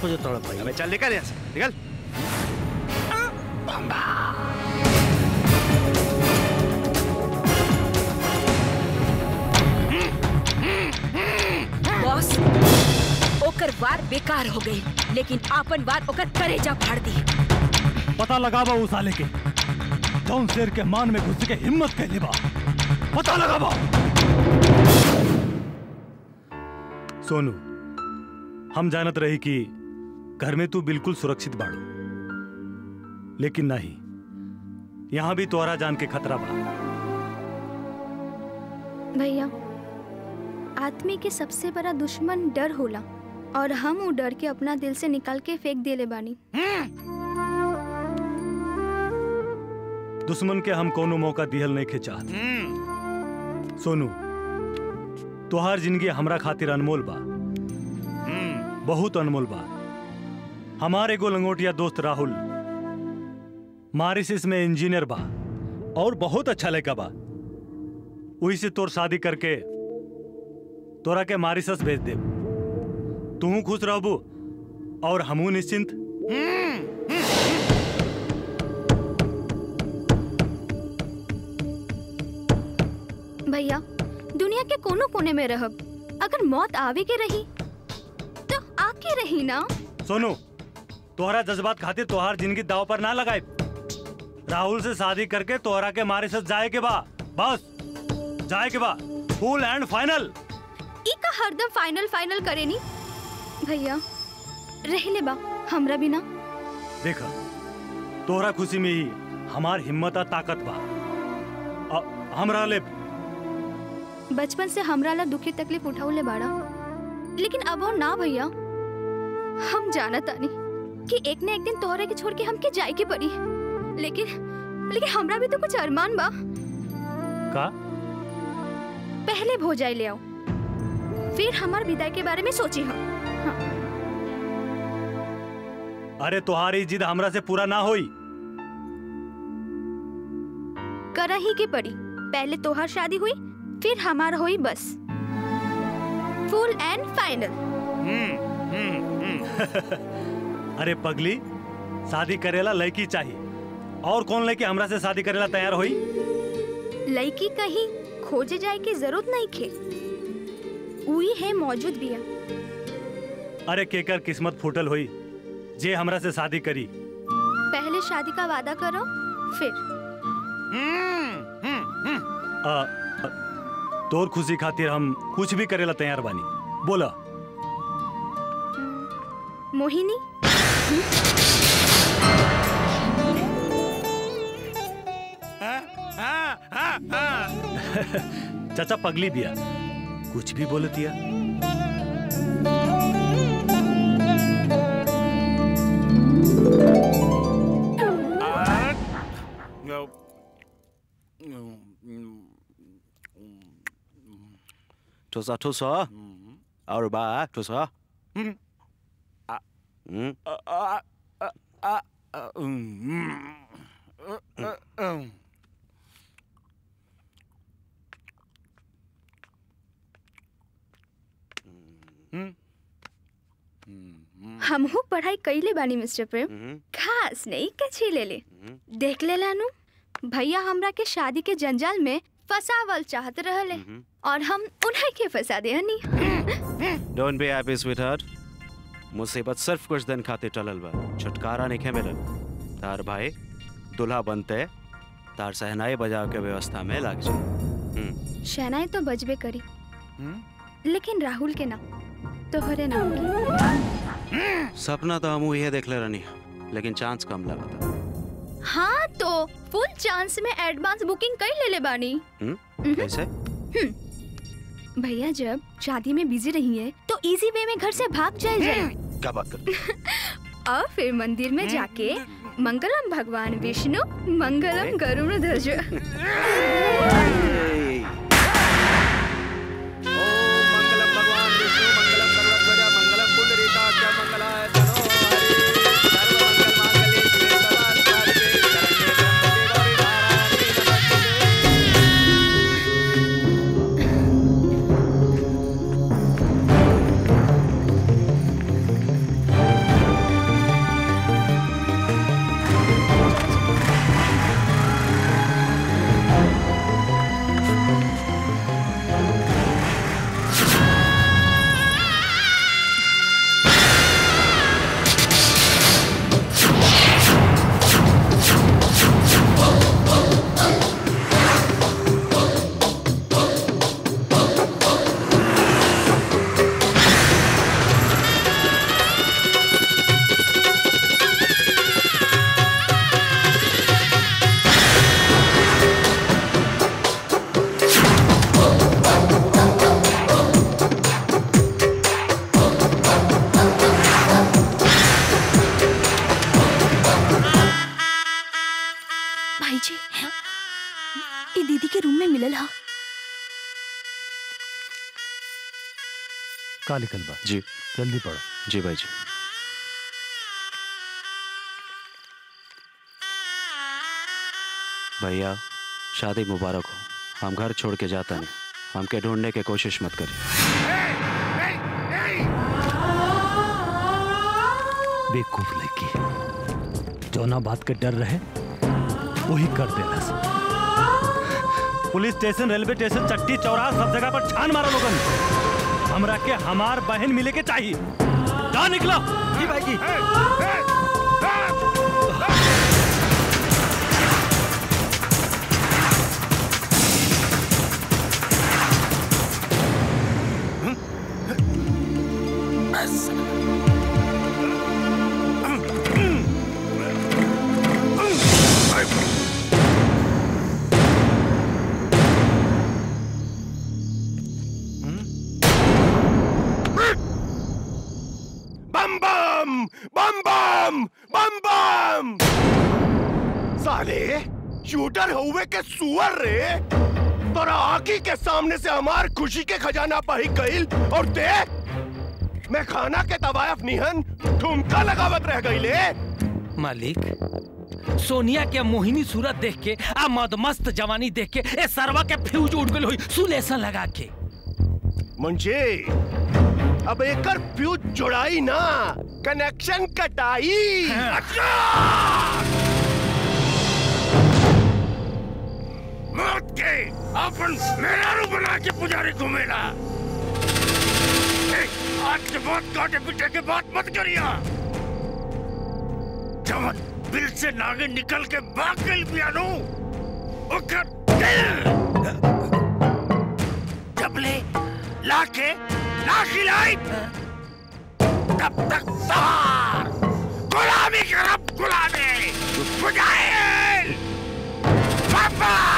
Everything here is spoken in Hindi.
सोचो तोड़ा भाई अबे चल निकल यहाँ से निकल बॉस ओकर वार बेकार हो गई लेकिन आपन वार ओकर करेजा फाड़ दी। पता लगावा उस साले के जौन शेर के मान में घुस के हिम्मत कैले बा पता लगावा सोनू हम जानत रही कि घर में तू बिल्कुल सुरक्षित बाड़ू लेकिन नहीं यहाँ भी तोहरा जान के खतरा बा भैया आदमी के सबसे बड़ा दुश्मन डर होला और हम वो डर के अपना दिल से निकाल के फेंक देले बानी। दुश्मन के हम कोनो मौका दिहल नहीं के चाहत सोनू तोहार ज़िंदगी हमरा खातिर अनमोल बा। बहुत अनमोल बा। हमारे एगो लंगोटिया दोस्त राहुल मारिसिस में इंजीनियर बा और बहुत अच्छा लड़का बा। वही से तोर शादी करके तोरा के मारिसस भेज दे तू खुश रहबू और हमू निश्चिंत। भैया दुनिया के कोनो कोने में रहब। अगर मौत आवे के रही तो आके रही ना? सोनू तोहरा जज्बात खातिर तोहार ज़िंदगी दाव पर ना लगाए। राहुल से शादी करके तोहरा के मारे साथ जाए के बा। बस जाए के बा। Full and final. ई का हरदम फाइनल फाइनल करे नी। भैया रह ले बा हमरा बिना देखा तोहरा खुशी में ही हमार हिम्मत आ ताकत बा। अ- हम रहले बचपन से हमरा ला दुखी तकलीफ़ उठाउले बाड़ा। लेकिन अब हो ना भैया हम जाना तानी कि एक ने एक दिन तोहरे के छोड़ के हमके जाए के पड़ी लेकिन लेकिन हमरा भी तो कुछ अरमान बा। का? पहले भोजाई ले आओ। फिर हमार विदाई के बारे में सोची हम। अरे तुम्हारी जिद हमरा से पूरा ना होई। करा ही के पड़ी। पहले तोहार शादी हुई फिर हमार हुई बस। Full and final. अरे पगली शादी करेला लड़की चाहिए। और कौन लड़की हमरा से शादी करेला तैयार होई? लड़की कहीं खोजे जाए की ज़रूरत नहीं खे। उही है मौजूद बिया। अरे केकर किस्मत फूटल होई जे हमरा से शादी करी। पहले शादी का वादा करो फिर। आ, आ, तोर खुशी खातिर हम कुछ भी करेला तैयार बानी। बोला। मोहिनी चाचा पगली बिया। कुछ भी बोलतिया ठुसा ठुसा और बा ठुसा। हमहू पढ़ाई कैले बानी मिस्टर प्रेम। खास नहीं कछी ले ले देख ले लानू भैया हमरा के शादी के जंजाल में फसावल चाहत रहले। और हम उन्हें के फंसा दे honey. Don't be happy sweetheart मुसीबत सिर्फ़ कुछ दिन खातिर टलल बा। छुटकारा नहीं मिलल तार भाई दूल्हा बनते तार सहनाई बजाव के व्यवस्था में लग जाए शहनाई तो बजबे करी। लेकिन राहुल के ना। तोहरे नाम की सपना तो हम ये देख ले रहनी लेकिन चांस कम लगा था हाँ तो फुल चांस में एडवांस बुकिंग कर ले ले बानी। हम्म? कैसे? भैया जब शादी में बिज़ी रही है तो इजी वे में घर से भाग जाए जाए। क्या बात कर और फिर मंदिर में जाके मंगलम भगवान विष्णु मंगलम गरुड़ ध्वज। ई दीदी के रूम में मिलल हा। का लिखल बा जी। जल्दी पढ़ो। जी भाई जी। भैया शादी मुबारक हो। हम घर छोड़ के जाता नहीं। हमके ढूँढने की कोशिश मत करिए। बेवकूफ़ लड़की जौना बात के डर रहे वही कर देना पुलिस स्टेशन रेलवे स्टेशन चट्टी चौराहा सब जगह पर छान मारो लोगन। हमरा के हमार बहन मिले के चाहिए जा निकलो। जी भाई जी बम बम बम बम बम बम साले शूटर हुए के सुअर रे। तोरा आंखी के सामने से हमार खुशी के खजाना बही गईल और देख मैं खाना के तवायफ निहन ठुमका लगावत रह गईले मालिक सोनिया के मोहिनी सूरत देख के आ मदमस्त जवानी देख के ए सरवा के फ्यूज उड़ गई हुई सुलेसन लगा के। मुंशी अब एकर फ्यूज जोड़ाई ना। कनेक्शन कटाई। मौत के अपन मेहरारू बना के पुजारी घूमेला। आज के बाद काटे पीटे के बात मत करिया। जब दिल से नागे निकल के भाग गई पियानो ओकर जबले लाके नाखिलाइत तब तक सहार। गुलामी करब गुलामी। बुझाए बाबा।